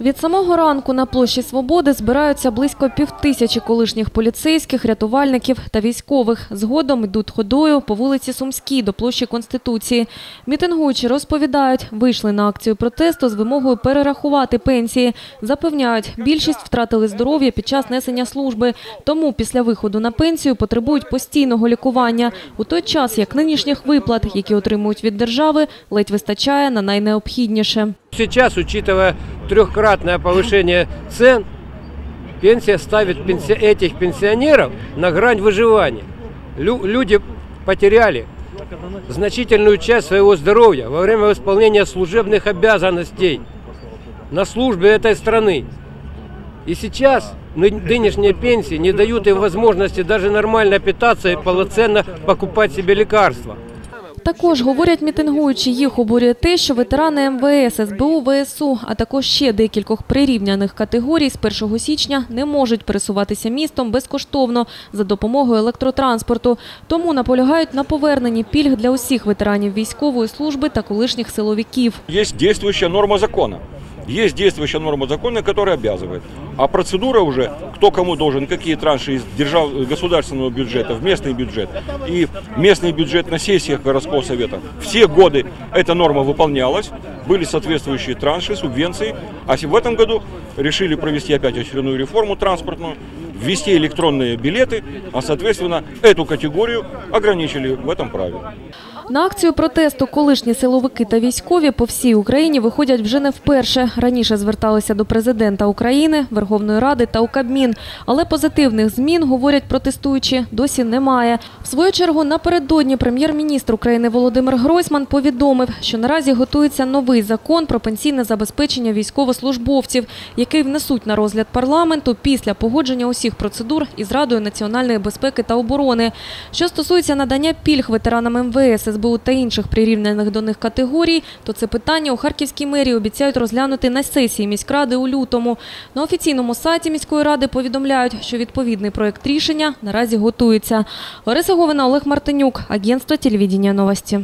Від самого ранку на площі Свободи збираються близько півтисячі колишніх поліцейських, рятувальників та військових. Згодом йдуть ходою по вулиці Сумській до площі Конституції. Мітингуючі розповідають, вийшли на акцію протесту з вимогою перерахувати пенсії. Запевняють, більшість втратили здоров'я під час несення служби, тому після виходу на пенсію потребують постійного лікування. У той час, як нинішніх виплат, які отримують від держави, ледь вистачає на найнеобхідніше. Сейчас, учитывая трехкратное повышение цен, пенсия ставит пенси- этих пенсионеров на грань выживания. Лю- люди потеряли значительную часть своего здоровья во время исполнения служебных обязанностей на службе этой страны. И сейчас ны- нынешние пенсии не дают им возможности даже нормально питаться и полноценно покупать себе лекарства. Також, говорять мітингуючі, їх обурює те, що ветерани МВС, СБУ, ВСУ, а також ще декількох прирівняних категорій з 1 січня не можуть пересуватися містом безкоштовно за допомогою електротранспорту. Тому наполягають на поверненні пільг для усіх ветеранів військової служби та колишніх силовиків. Є діюча норма закона. Есть действующая норма закона, которая обязывает. А процедура уже, кто кому должен, какие транши из держав, государственного бюджета в местный бюджет и местный бюджет на сессиях городского совета. Все годы эта норма выполнялась, были соответствующие транши, субвенции. А в этом году решили провести опять очередную реформу транспортную, ввести электронные билеты, а соответственно эту категорию ограничили в этом праве. На акцію протесту колишні силовики та військові по всій Україні виходять вже не вперше. Раніше зверталися до президента України, Верховної Ради та у Кабмін. Але позитивних змін, говорять протестуючі, досі немає. В свою чергу напередодні прем'єр-міністр України Володимир Гройсман повідомив, що наразі готується новий закон про пенсійне забезпечення військовослужбовців, який внесуть на розгляд парламенту після погодження усіх процедур із Радою національної безпеки та оборони. Що стосується надання пільг ветеранам МВС, СБУ та інших прирівняних до них категорій, то це питання у Харківській мерії обіцяють розглянути на сесії міськради у лютому. На офіційному сайті міської ради повідомляють, що відповідний проєкт рішення наразі готується. Лариса Говина, Олег Мартинюк, агентство телевідення новості.